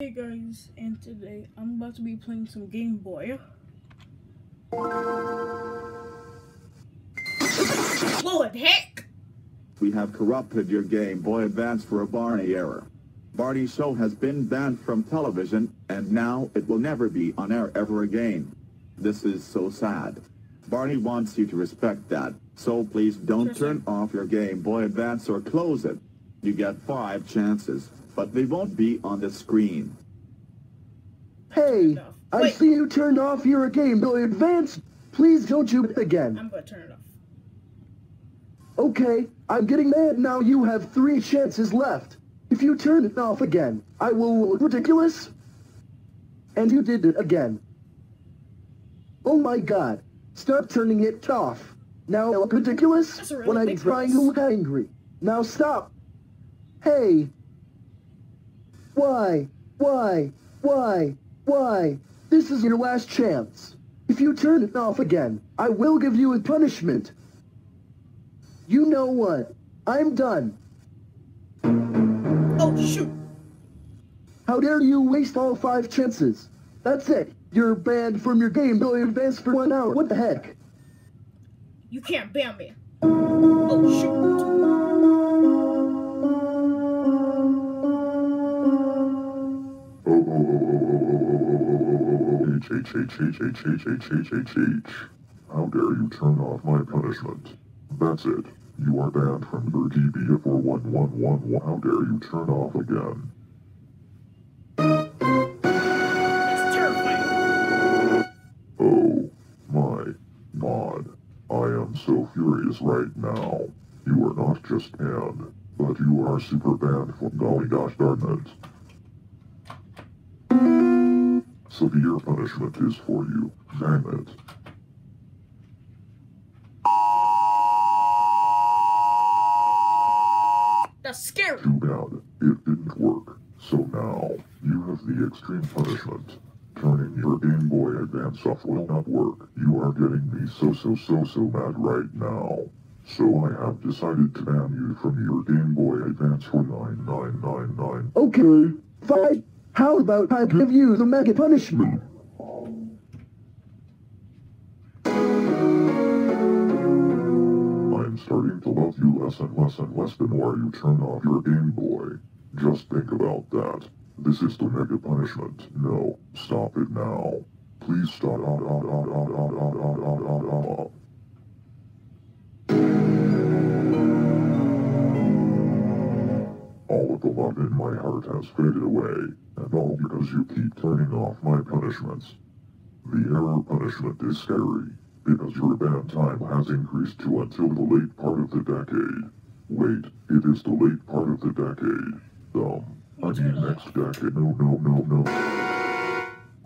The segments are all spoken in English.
Hey guys, and today I'm about to be playing some Game Boy. What heck? We have corrupted your Game Boy Advance for a Barney error. Barney show has been banned from television, and now it will never be on air ever again. This is so sad. Barney wants you to respect that, so please don't turn off your Game Boy Advance or close it. You get five chances, but they won't be on the screen. Hey, off. I Wait. see you turned off your Game Boy Advance. Please don't you again. I'm gonna turn it off. Okay, I'm getting mad now. You have three chances left. If you turn it off again, I will look ridiculous. And you did it again. Oh my god. Stop turning it off. Now I look ridiculous really when I'm trying voice. to look angry. Now stop. Hey. Why? Why? Why? Why? This is your last chance. If you turn it off again, I will give you a punishment. You know what? I'm done. Oh shoot! How dare you waste all five chances? That's it. You're banned from your Game Boy Advance for one hour. What the heck? You can't ban me. Oh shoot! Oh, H, H, H, H, H, H, H, H, H. How dare you turn off my punishment? That's it. You are banned from your DB for 1111. How dare you turn off again? That's terrifying. Oh, my God. I am so furious right now. You are not just banned, but you are super banned for golly gosh darn it. Severe punishment is for you. Dang it. That's scary. Too bad. It didn't work. So now, you have the extreme punishment. Turning your Game Boy Advance off will not work. You are getting me so so so so mad right now. So I have decided to ban you from your Game Boy Advance for 9999. Okay, fine. How about I give you the mega punishment? I'm starting to love you less and less and less the more you turn off your Game Boy. Just think about that. This is the mega punishment. No, stop it now. Please stop. The love in my heart has faded away, and all because you keep turning off my punishments. The error punishment is scary, because your ban time has increased to until the late part of the decade. Wait, it is the late part of the decade. Um, I mean next decade. No, no, no, no.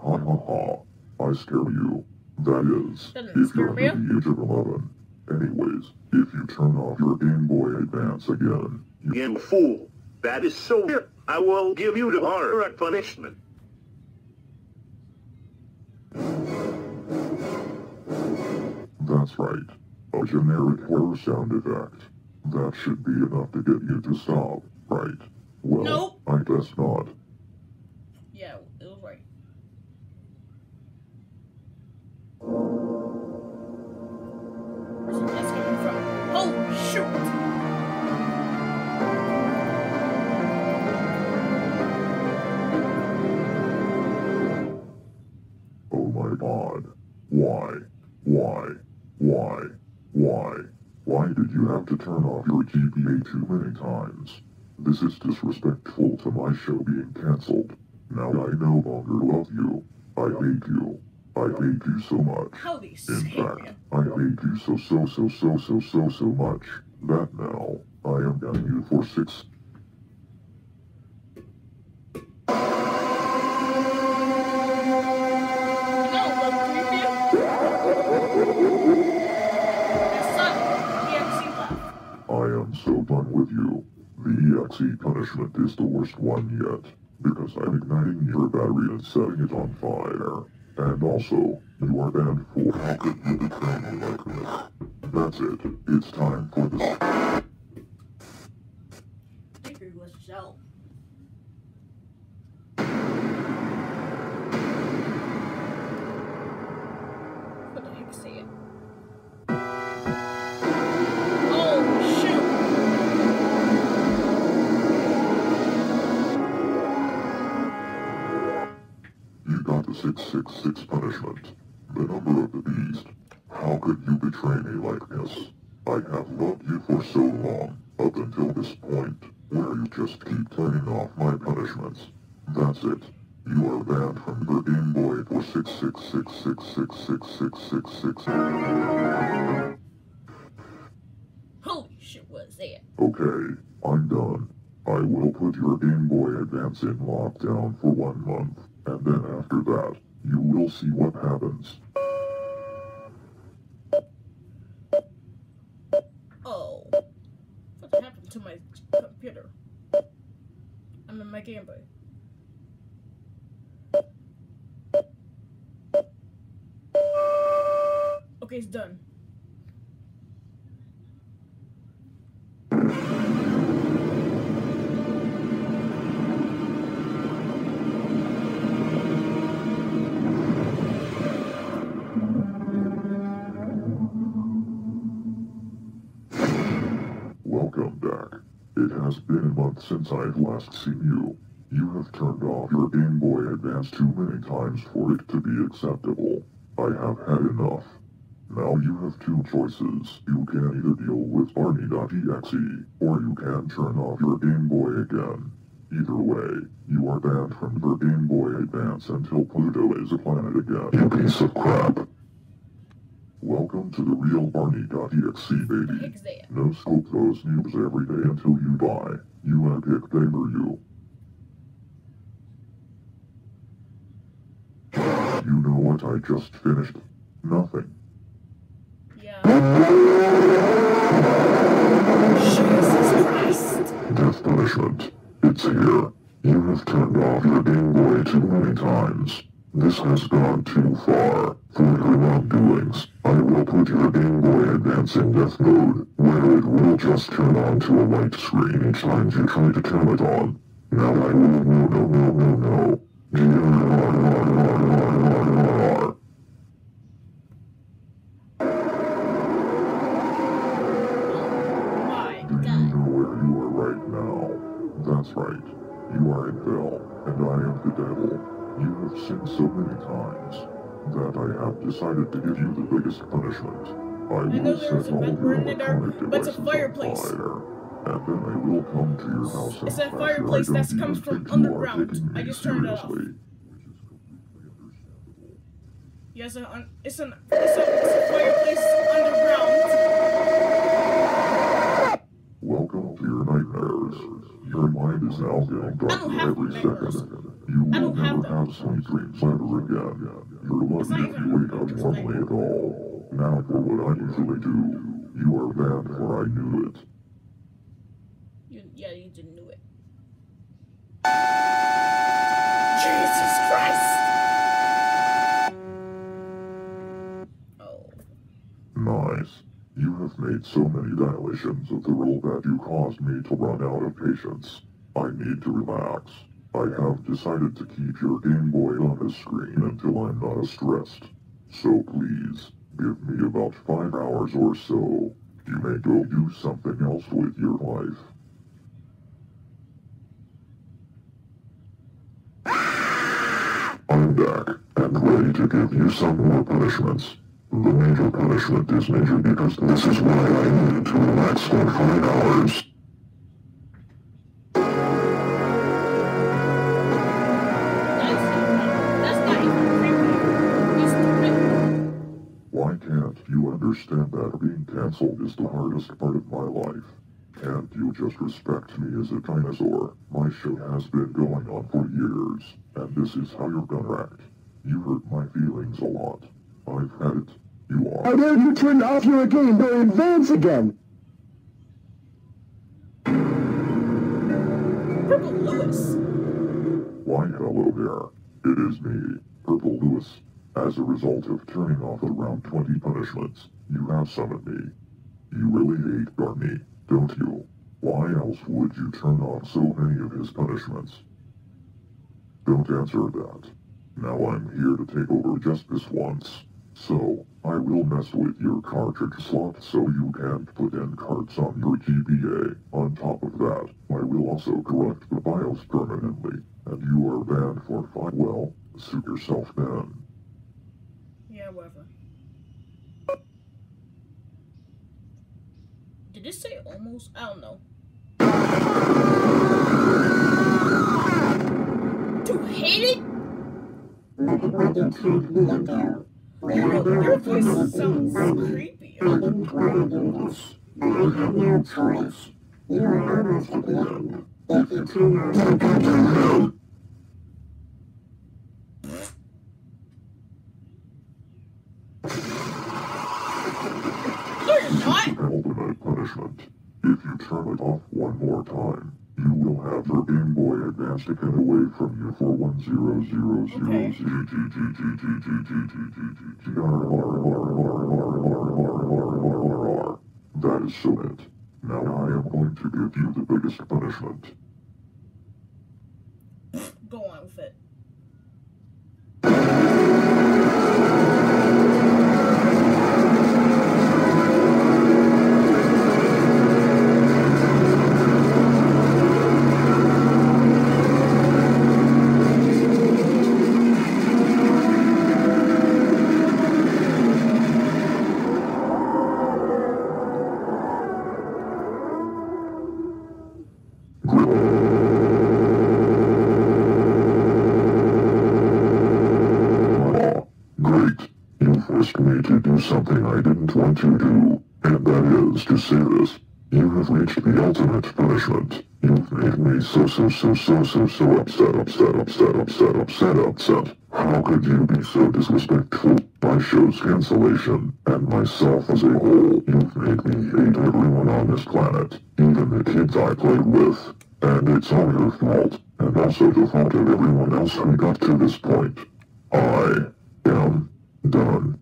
Ha ha ha. I scare you. That is, Doesn't if you're under me. the age of 11. Anyways, if you turn off your Game Boy Advance again, you You fool! That is so weird. I will give you the correct punishment. That's right. A generic horror sound effect. That should be enough to get you to stop, right? Well, Nope. I guess not. Yeah, Why? Why? Why? Why? Why did you have to turn off your GBA too many times? This is disrespectful to my show being cancelled. Now I no longer love you. I hate you. I hate you so much. In fact. I hate you so so so so so so so much that now I am banning you for six. With you. The EXE punishment is the worst one yet, because I'm igniting your battery and setting it on fire. And also, you are banned for how could you betray me like this? That's it. It's time for the... 666 punishment. The number of the beast. How could you betray me like this? I have loved you for so long, up until this point, where you just keep turning off my punishments. That's it. You are banned from the Game Boy for 666666666. Holy shit, what's that? Okay, I'm done. I will put your Game Boy Advance in lockdown for one month, and then after that, you will see what happens. Oh. What happened to my computer? I'm in my Game Boy. Okay, it's done. Has been a month since I have last seen you. You have turned off your Game Boy Advance too many times for it to be acceptable. I have had enough. Now you have two choices. You can either deal with Barney.exe, or you can turn off your Game Boy again. Either way, you are banned from your Game Boy Advance until Pluto is a planet again. You piece of crap. Welcome to the real Barney.exe, baby. No scope those noobs every day until you buy. You epic gamer you. You know what I just finished? Nothing. Yeah. Jesus Christ. Death punishment. It's here. You have turned off your Game Boy too many times. This has gone too far. For your wrongdoings, I will put your Game Boy Advance in death mode, where it will just turn on to a white screen each time you try to turn it on. Now I will no times that I have decided to give you the biggest punishment. I know will set a all of your burning in there, electronic but it's a devices on fireplace. fire, and then I will come to your house and It's a fireplace that comes from underground. I just turned it off. Yes, it's an it's a, it's a fireplace underground. Welcome to your nightmares. Your mind is now getting I darker every second. You I will don't never have sweet dreams ever again. You're lucky if you wake up normally at all. Now for what I usually do. You are banned for I knew it. You, yeah, you didn't know it. Jesus Christ! Oh, Nice. You have made so many dilations of the rule that you caused me to run out of patience. I need to relax. I have decided to keep your Game Boy on the screen until I'm not stressed. So please, give me about five hours or so. You may go do something else with your life. I'm back and ready to give you some more punishments. The major punishment is major because this is why I needed to relax for five hours. Understand that being cancelled is the hardest part of my life? Can't you just respect me as a dinosaur? My show has been going on for years, and this is how you're gonna act. You hurt my feelings a lot. I've had it. You How are. dare you turn off your Game Boy Advance again? Purple Lewis. Why, hello there. It is me, Purple Lewis. As a result of turning off around 20 punishments, you have summoned me. You really hate Barney, don't you? Why else would you turn off so many of his punishments? Don't answer that. Now I'm here to take over just this once. So, I will mess with your cartridge slot so you can't put in cards on your GBA. On top of that, I will also corrupt the BIOS permanently, and you are banned for five. Well, suit yourself then. Whatever. Did it say almost? I don't know. Hate it? What you look at. Your, your voice sounds creepy. I do had no choice. You are almost at the end. If you turn on the control, No, you're not. Ultimate punishment. If you turn it off one more time, you will have your Game Boy Advance taken away from you for one zero zero zero. G G G G G G G G G G G R R R R R R R R R R R. That is so it. Now I am going to give you the biggest punishment. Go on with it. Do something I didn't want to do, and that is to say this. You have reached the ultimate punishment. You've made me so so so so so so upset, upset, upset, upset, upset, upset. How could you be so disrespectful? My show's cancellation, and myself as a whole. You've made me hate everyone on this planet, even the kids I played with. And it's all your fault, and also the fault of everyone else who got to this point. I am done.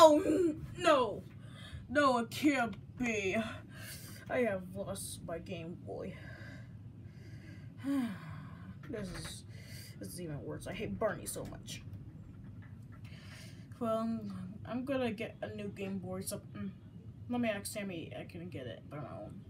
Oh, no! No, it can't be. I have lost my Game Boy. this is this is even worse. I hate Barney so much. Well, I'm, gonna get a new Game Boy. So, mm, let me ask Sammy. I can get it, I don't.